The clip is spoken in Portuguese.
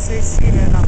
assistir se na